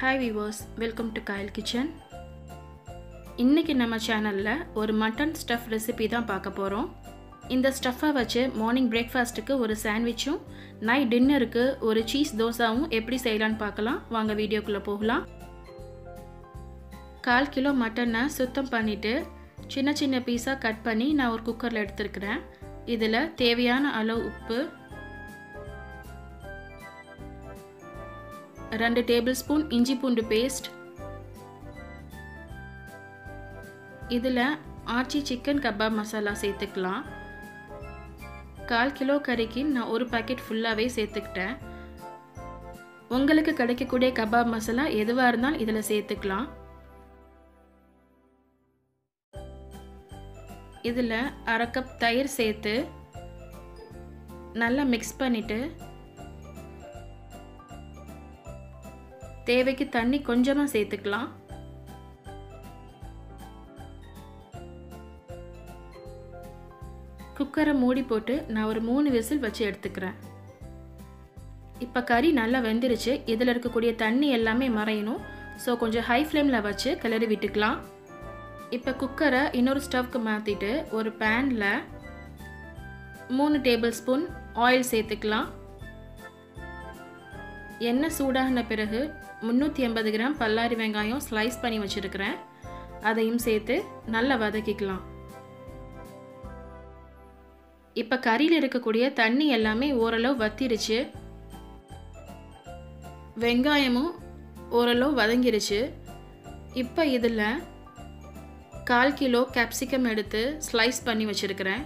Hi viewers welcome to Kayal kitchen இன்றைக்கி நம்ம சேனலில் ஒரு மட்டன் ஸ்டஃப் ரெசிபி தான் பார்க்க போகிறோம் இந்த ஸ்டஃப்பை வச்சு மார்னிங் பிரேக்ஃபாஸ்ட்டுக்கு ஒரு சாண்ட்விச்சும் நைட் டின்னருக்கு ஒரு சீஸ் தோசாவும் எப்படி செய்யலான்னு பார்க்கலாம். வாங்க வீடியோக்குள்ளே போகலாம். கால் கிலோ மட்டனை சுத்தம் பண்ணிவிட்டு சின்ன சின்ன பீஸாக கட் பண்ணி நான் ஒரு குக்கரில் எடுத்துருக்கிறேன். இதில் தேவையான அளவு உப்பு ரெண்டு டேபிள் ஸ்பூன் இஞ்சி பூண்டு பேஸ்ட். இதில் ஆச்சி சிக்கன் கபாப் மசாலா சேர்த்துக்கலாம். கால் கிலோ கறிக்கு நான் ஒரு பாக்கெட் ஃபுல்லாகவே சேர்த்துக்கிட்டேன். உங்களுக்கு கிடைக்கக்கூடிய கபாப் மசாலா எதுவாக இருந்தாலும் இதில் சேர்த்துக்கலாம். இதில் அரை கப் தயிர் சேர்த்து நல்லா மிக்ஸ் பண்ணிவிட்டு தேவைக்கு தண்ணி கொஞ்சமாக சேர்த்துக்கலாம். குக்கரை மூடி போட்டு நான் ஒரு மூணு விசில் வச்சு எடுத்துக்கிறேன். இப்போ கறி நல்லா வெந்துருச்சு. இதில் இருக்கக்கூடிய தண்ணி எல்லாமே மறையணும். ஸோ கொஞ்சம் ஹை ஃப்ளேமில் வச்சு கிளறி விட்டுக்கலாம். இப்போ குக்கரை இன்னொரு ஸ்டவ்க்கு மாற்றிட்டு ஒரு பேனில் மூணு டேபிள் ஸ்பூன் ஆயில் சேர்த்துக்கலாம். எண்ணெய் சூடாகின பிறகு முந்நூற்றி எண்பது கிராம் பல்லாரி வெங்காயம் ஸ்லைஸ் பண்ணி வச்சுருக்கிறேன். அதையும் சேர்த்து நல்லா வதக்கிக்கலாம். இப்போ கறியில் இருக்கக்கூடிய தண்ணி எல்லாமே ஓரளவு வத்திருச்சு. வெங்காயமும் ஓரளவு வதங்கிருச்சு. இப்போ இதில் கால் கிலோ கேப்சிகம் எடுத்து ஸ்லைஸ் பண்ணி வச்சுருக்கிறேன்.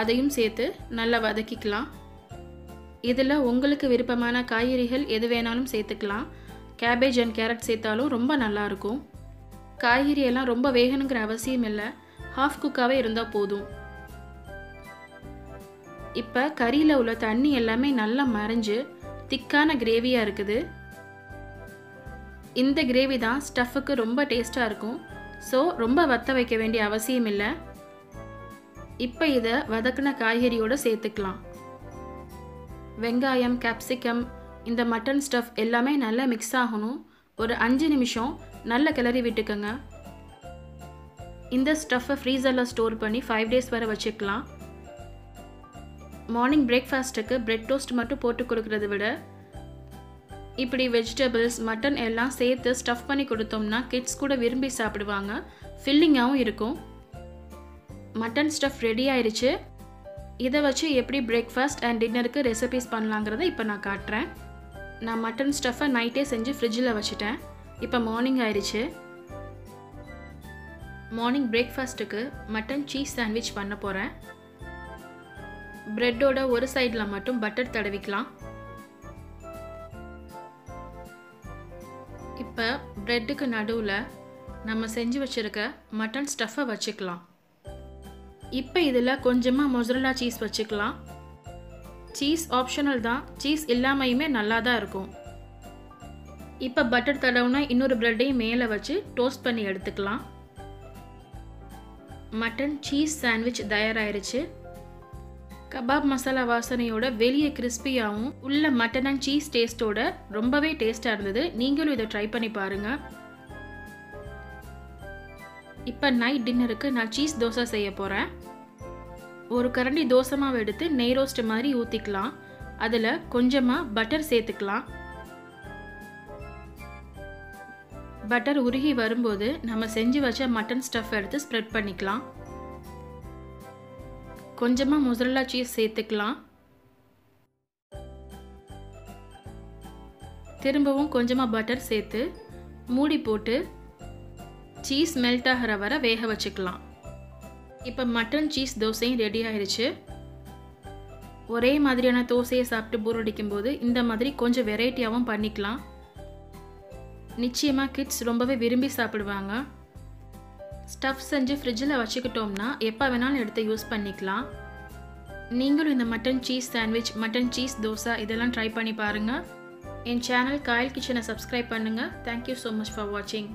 அதையும் சேர்த்து நல்லா வதக்கிக்கலாம். இதில் உங்களுக்கு விருப்பமான காய்கறிகள் எது வேணாலும் சேர்த்துக்கலாம். கேபேஜ் அண்ட் கேரட் சேர்த்தாலும் ரொம்ப நல்லாயிருக்கும். காய்கறியெல்லாம் ரொம்ப வேகணுங்கிற அவசியம் இல்லை. ஹாஃப் குக்காகவே இருந்தால் போதும். இப்போ கறியில் உள்ள தண்ணி எல்லாமே நல்லா மறைஞ்சு திக்கான கிரேவியாக இருக்குது. இந்த கிரேவி தான் ஸ்டஃப்புக்கு ரொம்ப டேஸ்ட்டாக இருக்கும். ஸோ ரொம்ப வத்த வைக்க வேண்டிய அவசியம் இல்லை. இப்போ இதை வதக்கின காய்கறியோடு சேர்த்துக்கலாம். வெங்காயம் கேப்சிகம் இந்த மட்டன் ஸ்டஃப் எல்லாமே நல்லா மிக்ஸ் ஆகணும். ஒரு அஞ்சு நிமிஷம் நல்ல கிளறி விட்டுக்கோங்க. இந்த ஸ்டஃப்பை ஃப்ரீசரில் ஸ்டோர் பண்ணி ஃபைவ் டேஸ் வரை வச்சுக்கலாம். மார்னிங் பிரேக்ஃபாஸ்ட்டுக்கு பிரெட் டோஸ்ட் மட்டும் போட்டு கொடுக்குறத விட இப்படி வெஜிடபிள்ஸ் மட்டன் எல்லாம் சேர்த்து ஸ்டஃப் பண்ணி கொடுத்தோம்னா கிட்ஸ் கூட விரும்பி சாப்பிடுவாங்க. ஃபில்லிங்காகவும் இருக்கும். மட்டன் ஸ்டஃப் ரெடி ஆயிடுச்சு இதை வச்சு எப்படி பிரேக்ஃபாஸ்ட் அண்ட் டின்னருக்கு ரெசிபிஸ் பண்ணலாங்கிறத இப்போ நான் காட்டுறேன். நான் மட்டன் ஸ்டஃப்பை நைட்டே செஞ்சு ஃப்ரிட்ஜில் வச்சுட்டேன். இப்போ மார்னிங் ஆயிடுச்சு. மார்னிங் பிரேக்ஃபாஸ்ட்டுக்கு மட்டன் சீஸ் சாண்ட்விச் பண்ண போகிறேன் ப்ரெட்டோட ஒரு சைடில் மட்டும் பட்டர் தடவிக்கலாம். இப்போ ப்ரெட்டுக்கு நடுவில் நம்ம செஞ்சு வச்சுருக்க மட்டன் ஸ்டஃப்பை வச்சுக்கலாம். இப்போ இதில் கொஞ்சமாக மொசரலா சீஸ் வச்சுக்கலாம். சீஸ் ஆப்ஷனல் தான். சீஸ் இல்லாமையுமே நல்லா தான் இருக்கும். இப்போ பட்டர் தடவுனா இன்னொரு ப்ரெட்டையும் மேலே வச்சு டோஸ்ட் பண்ணி எடுத்துக்கலாம். மட்டன் சீஸ் சாண்ட்விச் தயாராகிருச்சு கபாப் மசாலா வாசனையோட வெளியே கிறிஸ்பியாகவும் உள்ள மட்டன் அண்ட் சீஸ் டேஸ்ட்டோட ரொம்பவே டேஸ்ட்டாக இருந்தது. நீங்களும் இதை ட்ரை பண்ணி பாருங்கள் இப்போ நைட் டின்னருக்கு நான் சீஸ் தோசை செய்ய போகிறேன் ஒரு கரண்டி தோசை மாவு எடுத்து நெய் ரோஸ்ட் மாதிரி ஊற்றிக்கலாம் அதில் கொஞ்சமாக பட்டர் சேர்த்துக்கலாம். பட்டர் உருகி வரும்போது நம்ம செஞ்சு வச்ச மட்டன் ஸ்டஃப் எடுத்து ஸ்ப்ரெட் பண்ணிக்கலாம். கொஞ்சமாக முசரல்லா சீஸ் சேர்த்துக்கலாம். திரும்பவும் கொஞ்சமாக பட்டர் சேர்த்து மூடி போட்டு சீஸ் மெல்ட் ஆகிற வரை வேக வச்சுக்கலாம். இப்போ மட்டன் சீஸ் தோசையும் ரெடி ஆயிடுச்சு ஒரே மாதிரியான தோசையை சாப்பிட்டு போர் அடிக்கும்போது இந்த மாதிரி கொஞ்சம் வெரைட்டியாகவும் பண்ணிக்கலாம். நிச்சயமாக கிட்ஸ் ரொம்பவே விரும்பி சாப்பிடுவாங்க. ஸ்டஃப் செஞ்சு ஃப்ரிட்ஜில் வச்சுக்கிட்டோம்னா எப்போ வேணாலும் எடுத்து யூஸ் பண்ணிக்கலாம். நீங்களும் இந்த mutton cheese sandwich mutton cheese dosa இதெல்லாம் ட்ரை பண்ணி பாருங்கள் என் சேனல் காயல் கிச்சனை சப்ஸ்கிரைப் பண்ணுங்கள் தேங்க்யூ ஸோ மச் ஃபார் வாட்சிங்